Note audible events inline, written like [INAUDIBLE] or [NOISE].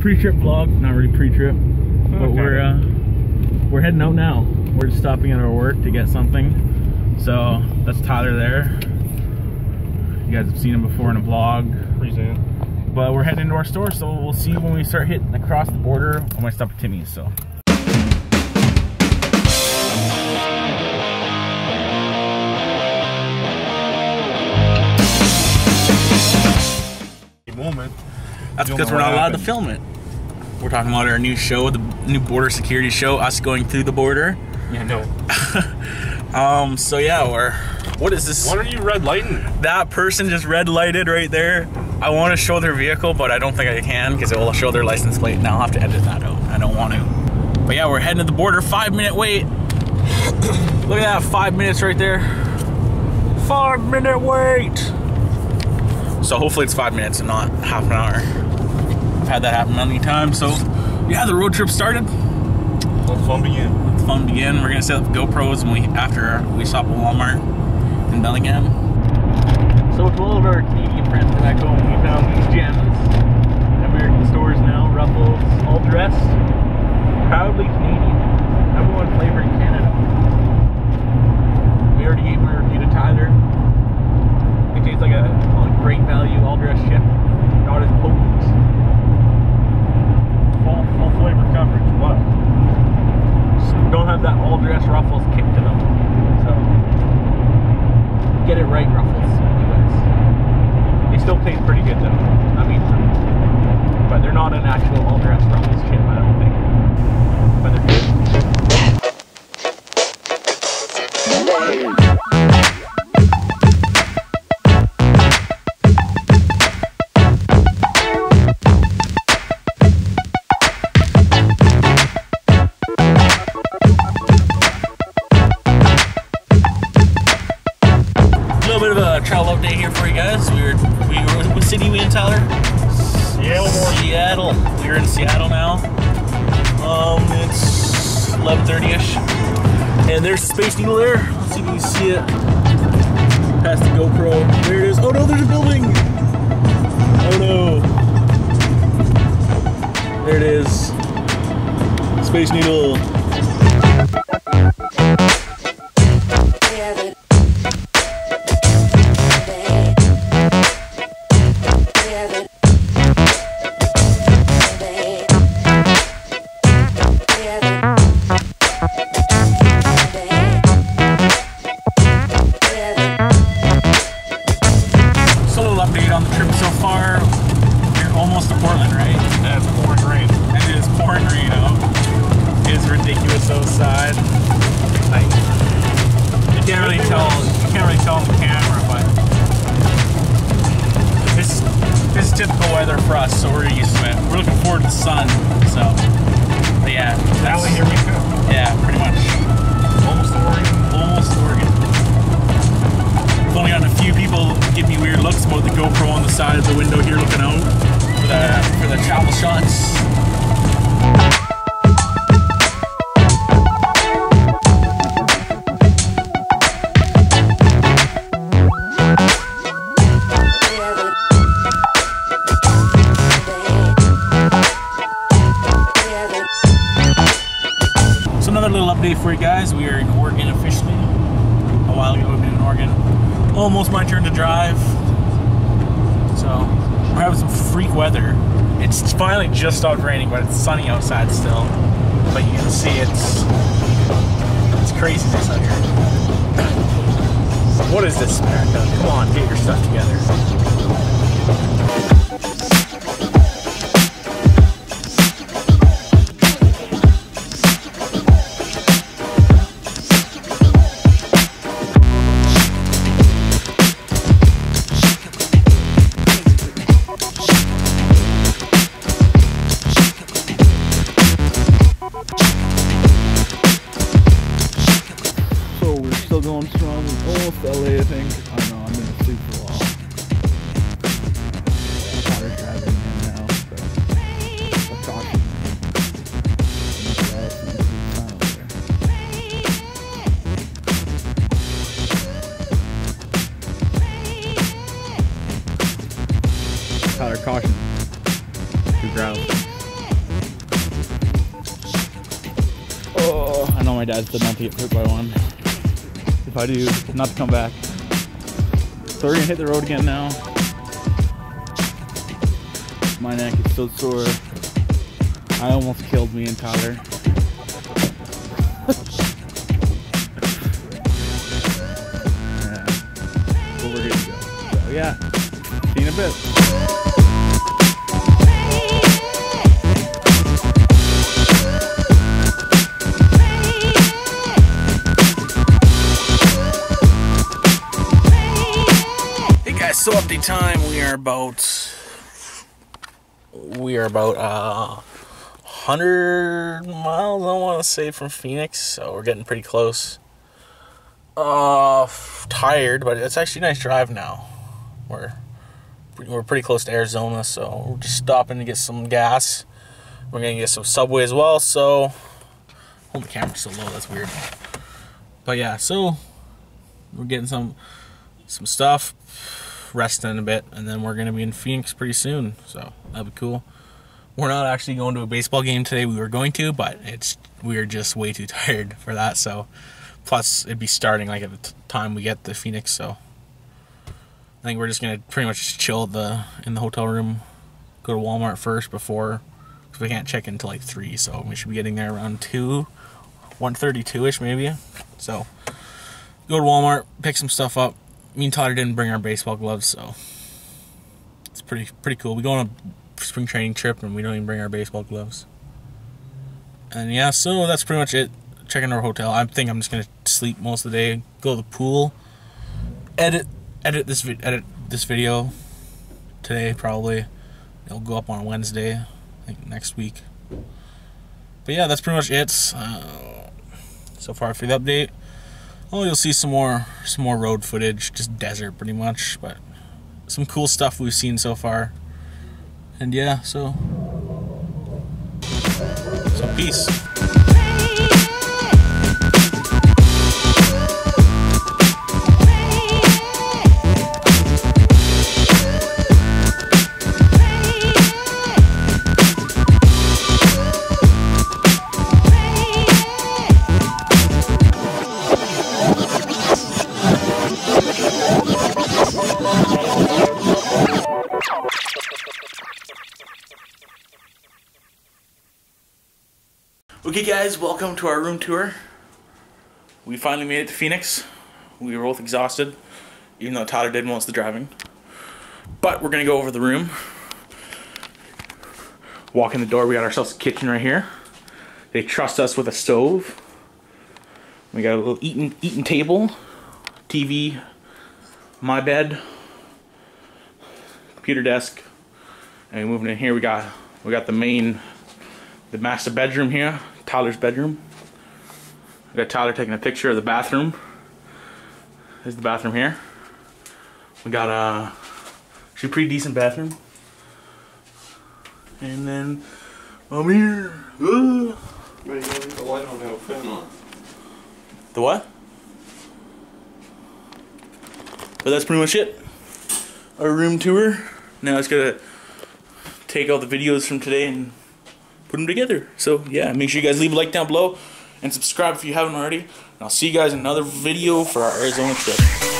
pre-trip vlog. Not really pre-trip, but Okay. we're uh, we're heading out now. We're just stopping at our work to get something. So that's Tyler there. You guys have seen him before in a vlog. Present. But we're heading into our store, so we'll see when we start hitting across the border. I might stop at Timmy's. So. Moment. That's because we're not allowed to film it. We're talking about our new show, the new border security show, us going through the border. Yeah, no. [LAUGHS] Um, so yeah, we're what is this? What are you red lighting? That person just red lighted right there. I want to show their vehicle, but I don't think I can because it will show their license plate. Now I'll have to edit that out. I don't want to. But yeah, we're heading to the border. Five minute wait. [COUGHS] Look at that, five minutes right there. Five minute wait. So hopefully it's five minutes and not half an hour. I've had that happen many times. So yeah, the road trip started. Let's fun begin. Let the fun begin. We're gonna set up GoPros and we after we stop at Walmart in Bellingham. So with all of our Canadian friends back home, we found these gems. American stores now, Ruffles, all dressed. Proudly Canadian. Number one flavor in Canada. We already gave my review to Tyler. It tastes like a, a great value all dressed chip. We're in Seattle now. Um, it's 11:30ish, and there's the Space Needle there. Let's see if you can see it. Past the GoPro. There it is. Oh no, there's a building. Oh no. There it is. Space Needle. Weather for us, so we're used to it. We're looking forward to the sun. So, but yeah, that's, here we go. yeah, pretty much Almost Oregon. almost Oregon. I've only gotten a few people give me weird looks about the GoPro on the side of the window here looking out for the for the travel shots. Update for you guys. We are in Oregon officially. A while ago we've been in Oregon. Almost my turn to drive. So we're having some freak weather. It's finally just stopped raining, but it's sunny outside still. But you can see it's it's craziness out here. What is this, America? Come on, get your stuff together. still going strong. We're almost LA, I think. I know, I'm going to sleep for a while. Water driving in now, so I'm talking. Tyler, caution. Two ground. Oh, I know my dad said not to get hurt by one. If I do, not to come back. So we're gonna hit the road again now. My neck is so sore. I almost killed me and Tyler. [LAUGHS] yeah. But to go. So yeah. See you in a bit. Time. We are about we are about uh hundred miles. I want to say from Phoenix, so we're getting pretty close. Uh, tired, but it's actually a nice drive now. We're we're pretty close to Arizona, so we're just stopping to get some gas. We're gonna get some Subway as well. So, hold the camera so low. That's weird. But yeah, so we're getting some some stuff, resting a bit, and then we're gonna be in Phoenix pretty soon. So that'll be cool. We're not actually going to a baseball game today. We were going to, but it's we are just way too [LAUGHS] tired for that. So, plus it'd be starting like at the time we get to Phoenix. So, I think we're just gonna pretty much chill the in the hotel room. Go to Walmart first before, we can't check in until like three. So we should be getting there around two, one thirty-two ish maybe. So, go to Walmart, pick some stuff up. Me and Tyler didn't bring our baseball gloves, so it's pretty pretty cool. We go on a spring training trip and we don't even bring our baseball gloves. And yeah, so that's pretty much it. Checking our hotel. I think I'm just gonna sleep most of the day. Go to the pool. Edit edit this edit this video today probably. It'll go up on Wednesday, I think next week. But yeah, that's pretty much it. Uh, so far for the update. Oh, you'll see some more some more road footage, just desert pretty much, but some cool stuff we've seen so far. And yeah, so so peace. Okay, guys, welcome to our room tour. We finally made it to Phoenix. We were both exhausted, even though Tyler did most of the driving. But we're gonna go over the room. Walk in the door. We got ourselves a kitchen right here. They trust us with a stove. We got a little eating eating table, TV, my bed, computer desk, and moving in here. We got we got the main the master bedroom here, Tyler's bedroom. We got Tyler taking a picture of the bathroom. There's the bathroom here. We got a actually pretty decent bathroom. And then I'm here. Ugh. But you gotta leave the light on now, fan on. The what? But that's pretty much it. Our room tour. Now it's gotta take all the videos from today and put them together. So yeah, make sure you guys leave a like down below and subscribe if you haven't already. And I'll see you guys in another video for our Arizona trip.